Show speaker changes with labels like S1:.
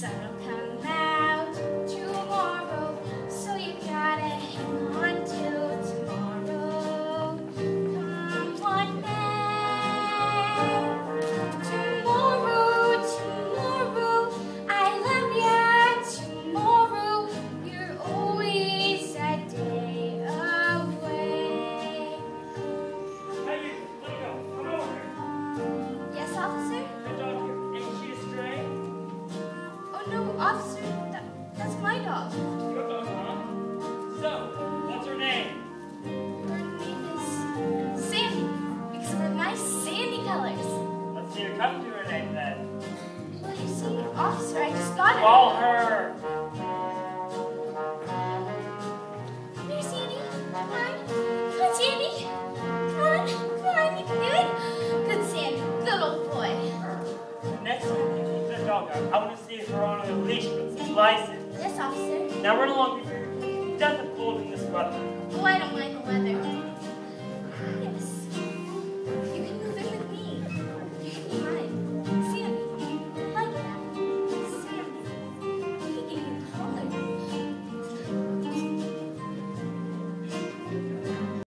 S1: sun'll come out tomorrow, so you gotta hang on till tomorrow. Come what may, tomorrow, tomorrow, I love. Tomorrow, you're always a day away.
S2: Hey, you, let me go. Come over.
S1: Yes, officer. Officer, that, that's my dog.
S2: Uh-huh. So, what's her name?
S1: Her name is Sandy, because of her nice sandy colors.
S2: Let's see her come to her name then.
S1: Well, you see, Officer, I just got it. Call
S2: her. on a leash with his license.
S1: Yes, officer.
S2: Now run along before you death of cold in this weather.
S1: Oh, I don't mind the weather.